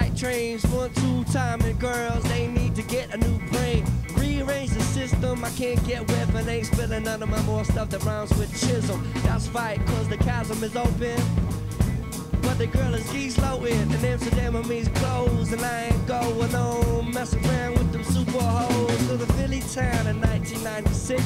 like trains, one, two time, and girls, they need to get a new brain. Rearrange the system, I can't get with, and ain't spilling none of my more stuff that rhymes with chisel. That's right, cause the chasm is open. But the girl is geese loading, and Amsterdam means clothes, and I ain't going on messing around with them super hoes to the Philly town in 1996.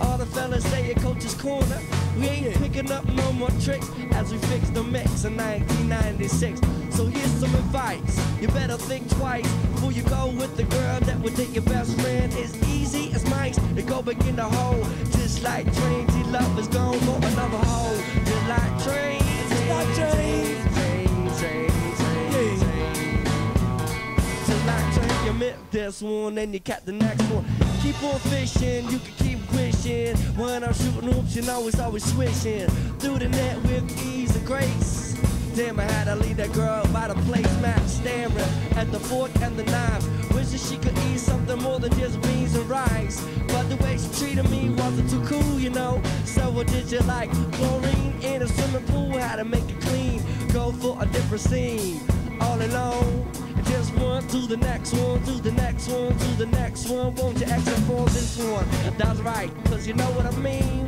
All the fellas say at Coach's Corner, we ain't picking up no more tricks as we fix the mix in 1996. So here's some advice, you better think twice before you go with the girl that would take your best friend. It's easy as mice to go back in the hole, just like trains. Your love is gone for another hole, just like trains. Just like trains. Trains, trains, trains, trains. Just like trains, you met this one and you got the next one. Keep on fishing, you can keep wishing. When I'm shooting hoops, you know it's always swishing through the net with ease and grace. Damn, I had to leave that girl by the placemat, staring at the fork and the knife. Wishing she could eat something more than just beans and rice. But the way she treated me wasn't too cool, you know. So what did you like? Chlorine in a swimming pool, how to make it clean. Go for a different scene. All alone. Just one to the next one, to the next one, to the next one. Won't you exit for this one? That's right, cause you know what I mean.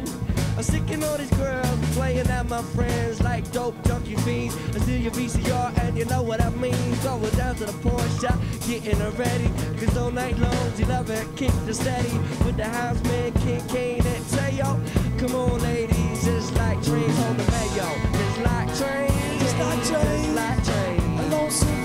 I'm sick of all these girls playing at my friends like dope junkie fiends. I steal your VCR and you know what I mean. Going down to the pawn shop, getting her ready. Cause all night long, she love it, kick the steady. With the house houseman, King Kane and Tayo. Come on, ladies, it's like trains on the mayo. It's like trains, it's like trains, just like trains. A lonesome train,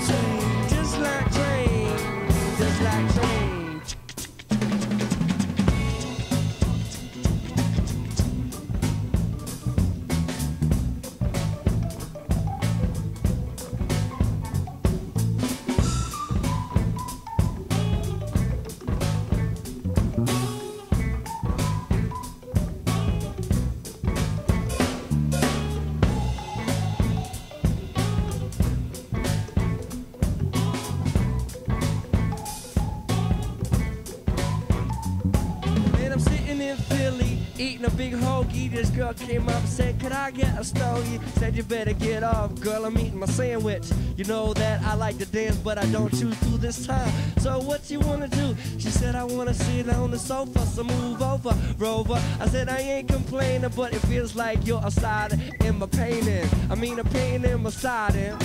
eating a big hoagie. This girl came up and said, Could I get a stogie? Said, You better get off, girl. I'm eating my sandwich. You know that I like to dance, but I don't choose to this time. So, what you wanna do? She said, I wanna sit on the sofa, so move over, Rover. I said, I ain't complaining, but it feels like you're a side in my painting. I mean, a painting in my siding.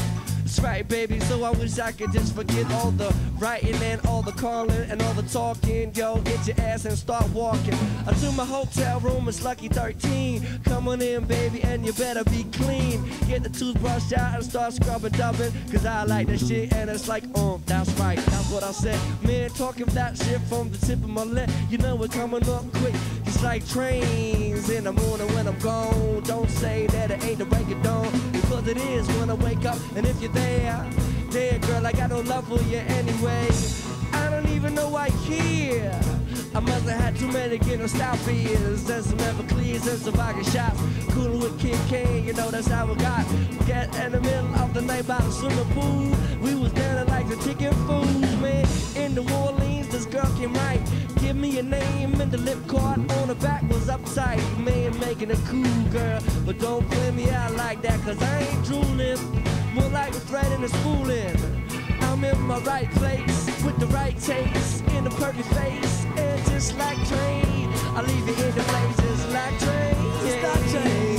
That's right, baby. So I wish I could just forget all the writing and all the calling and all the talking. Yo, get your ass and start walking. I to my hotel room, it's lucky 13. Come on in, baby, and you better be clean. Get the toothbrush out and start scrubbing, dubbing. Cause I like that shit, and it's like, um, that's right, that's what I said. Man, talking that shit from the tip of my lip. You know we're coming up quick. It's like trains in the morning when I'm gone. Don't say that it ain't the break of dawn. Because it is when I wake up. And if you're there, there, girl, I got no love for you anyway. I don't even know why here. I must have had too many getting style beers and some Everclears and some vodka shots. Coolin' with Kid Kane, you know that's how we got. Get in the middle of the night by the swimming pool. We was dancing like the chicken fools, man. In New Orleans, this girl came right. Give me a name and the lip card on the back uptight. Man, making a cool girl. But don't play me out like that, cause I ain't drooling. More like a threat and a spooling. I'm in my right place with the right taste in the perfect face. And just like train, I leave you in the places like train. Just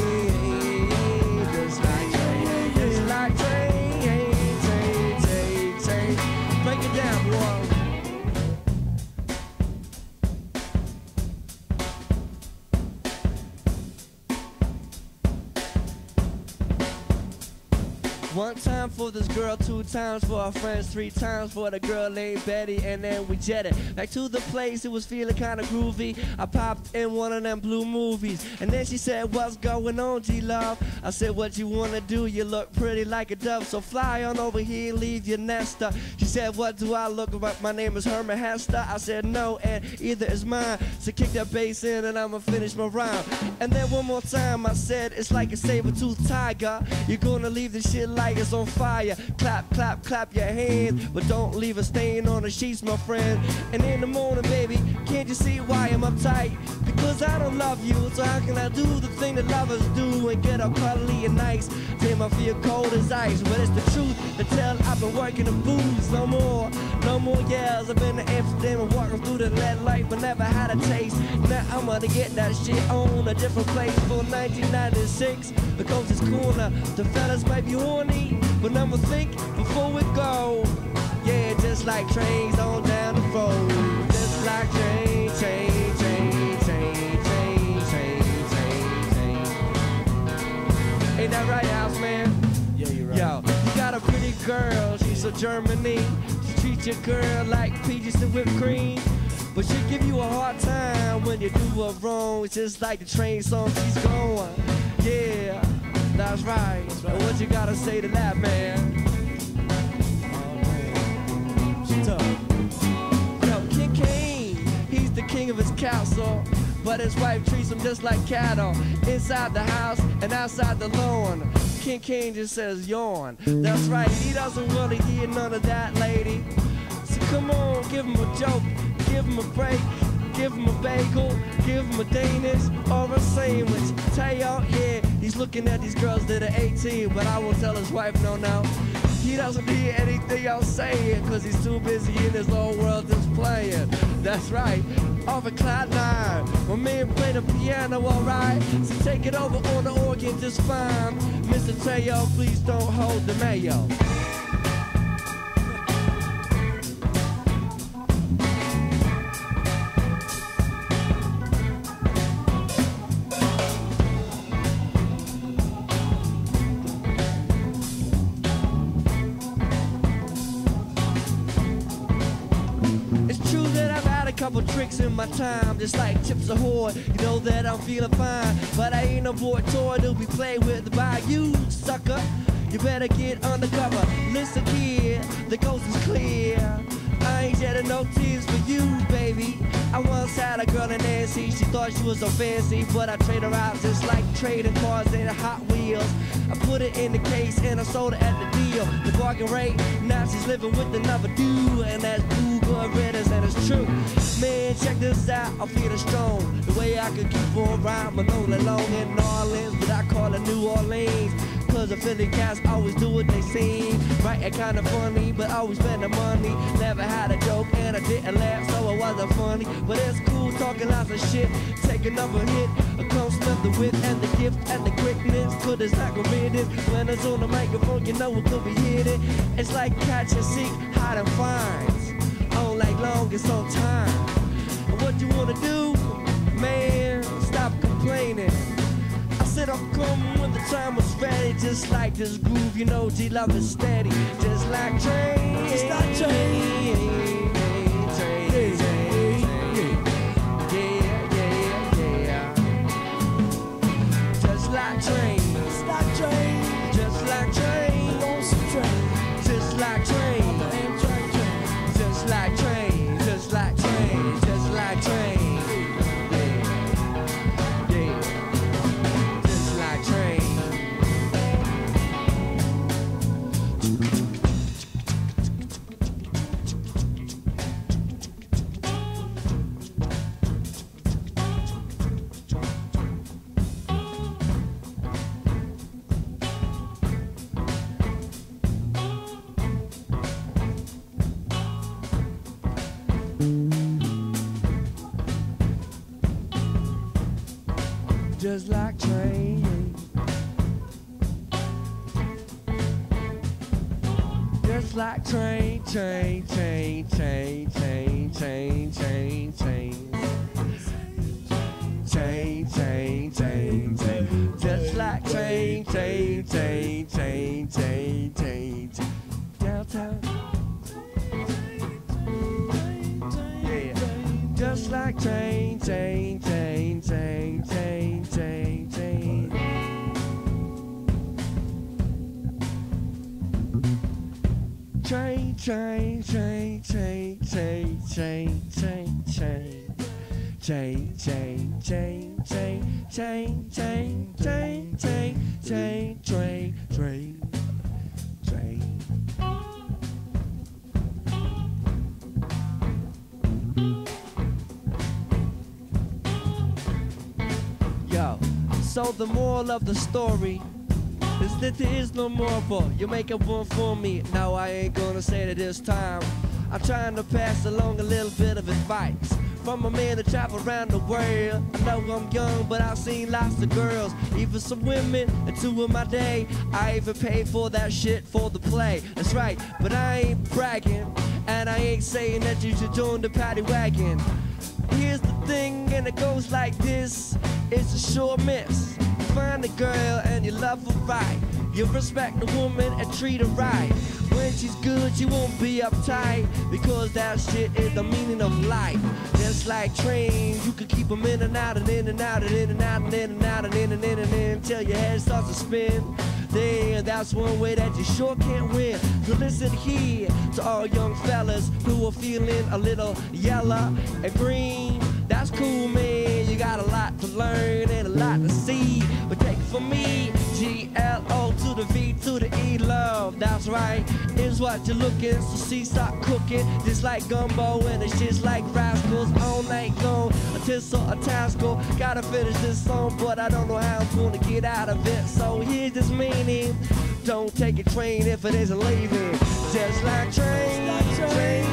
time for this girl, two times for our friends, three times for the girl named Betty, and then we jetted back to the place. It was feeling kinda groovy. I popped in one of them blue movies, and then she said, "What's going on, G Love?" I said, "What you wanna do? You look pretty like a dove, so fly on over here, leave your nester." She said, "What do I look like? My name is Herman Hester." I said, "No, and either is mine." So kick that bass in, and I'ma finish my rhyme. And then one more time, I said, "It's like a saber tooth tiger. You're gonna leave this shit like." like it's on fire. Clap, clap, clap your hands, but don't leave a stain on the sheets, my friend. And in the morning, baby, can't you see why I'm uptight? Because I don't love you, so how can I do the thing that lovers do and get up cuddly and nice? Damn, I feel cold as ice, but it's the truth. Tell I've been working the booze, no more, no more yells. I've been to Amsterdam and walking through the red light, but never had a taste. Now I'm gonna get that shit on a different place for 1996. The Coach's Corner, the fellas might be horny, but I'ma think before we go. Yeah, just like trains on down the road, just like train, train, train, train, train, train, train, train. Ain't that right, house man? Yeah, you're right. Yo, you got a pretty girl, she's a Germany. She treats your girl like peaches and whipped cream. But she give you a hard time when you do her wrong. It's just like the train song she's going. Yeah, that's right. That's right. What you gotta say to that, man? Oh, tough. Yo, King Kane, he's the king of his castle. But his wife treats him just like cattle. Inside the house and outside the lawn. King Kane just says yawn. That's right, he doesn't really hear none of that, lady. So come on, give him a joke, give him a break, give him a bagel, give him a Danish or a sandwich. Tell y'all, yeah, he's looking at these girls that are 18, but I won't tell his wife no, no. He doesn't hear anything I'm saying, cause he's too busy in his own world just playing. That's right, off of Cloud 9. My man play the piano alright, so take it over on the organ just fine. Mr. Teo, please don't hold the mayo. Couple tricks in my time, just like Chips Ahoy. You know that I'm feeling fine, but I ain't no boy toy to be played with by you, sucker. You better get undercover. Listen here, the ghost is clear. I ain't shedding no tears for you, baby. I once had a girl in Nancy, she thought she was so fancy, but I trade her out just like trading cars and Hot Wheels. I put it in the case and I sold it at the deal. The bargain rate, now she's living with another dude, and that's blue good riddance, and it's true. Man, check this out, I'm feeling strong. The way I could keep on rhyming all along in New Orleans, but I call it New Orleans. Cause the Philly cats always do what they seem. Right and kinda funny, but always spend the money. Never had a joke and I didn't laugh, so it wasn't funny. But it's cool talking lots of shit. Take another hit. A close smell the wit and the gift and the quickness. Cause it's not gonna When it's on the microphone, you know it could be hidden. It's like catch and seek, hide and find. On like long, it's on time. And what you wanna do, man? Stop complaining. I said oh, I'm coming when the time was ready, just like this groove, you know, G love is steady, just like train, Just like train. Just like train. It's like train, train, train, train, train, train, train, train. Chain, chain, chain, chain. Just like chain, chain, chain, chain, chain, chain, chain. Downtown. Yeah. Just like chain, chain, chain, chain, chain, chain. Yo, so the moral of the story is that there is no more for you make up one for me. No, I ain't gonna say it this time. I'm trying to pass along a little bit of advice from a man that travel around the world. I know I'm young, but I've seen lots of girls, even some women, and two of my day. I even paid for that shit for the play. That's right, but I ain't bragging, and I ain't saying that you should join the paddy wagon. Here's the thing, and it goes like this: It's a sure miss. Find a girl and you love her right. You respect the woman and treat her right. When she's good, she won't be uptight because that shit is the meaning of life. Just like trains, you can keep them in and out and in and out and in and out and in and out and in and in and in until your head starts to spin. Then that's one way that you sure can't win. So listen here to all young fellas who are feeling a little yellow and green. That's cool, man. You got a lot to learn and a lot to see. From me, G L O to the V to the E, love. That's right, is what you're looking. So see, start cooking just like gumbo and it's just like rascals all night long. A tinsel, a taskle. Gotta finish this song, but I don't know how I'm gonna get out of it. So here's this meaning: Don't take a train if it isn't leaving. Just like train, train, train,